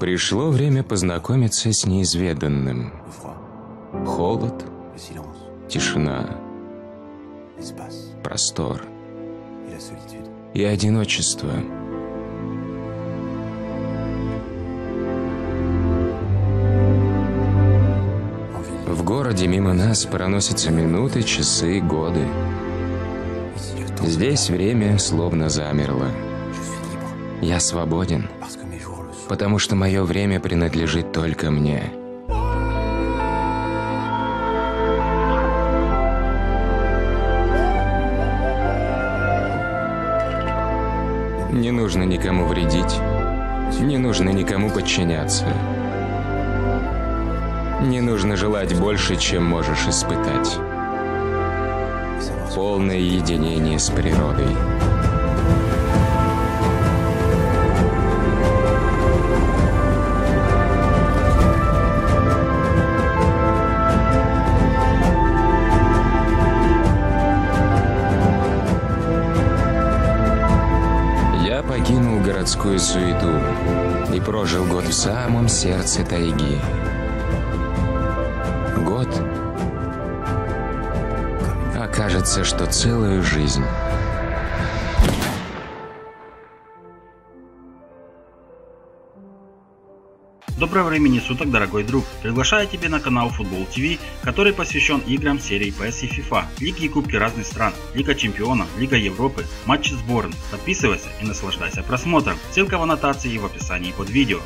Пришло время познакомиться с неизведанным. Холод, тишина, простор и одиночество. В городе мимо нас проносятся минуты, часы, годы. Здесь время словно замерло. Я свободен, потому что мое время принадлежит только мне. Не нужно никому вредить, не нужно никому подчиняться. Не нужно желать больше, чем можешь испытать. Полное единение с природой. Покинул городскую суету и прожил год в самом сердце тайги. Год, окажется, что целую жизнь. Доброго времени суток, дорогой друг! Приглашаю тебя на канал Футбол ТВ, который посвящен играм серии PS и FIFA, лиги и кубки разных стран, Лига Чемпионов, Лига Европы, матчи сборных. Подписывайся и наслаждайся просмотром. Ссылка в аннотации и в описании под видео.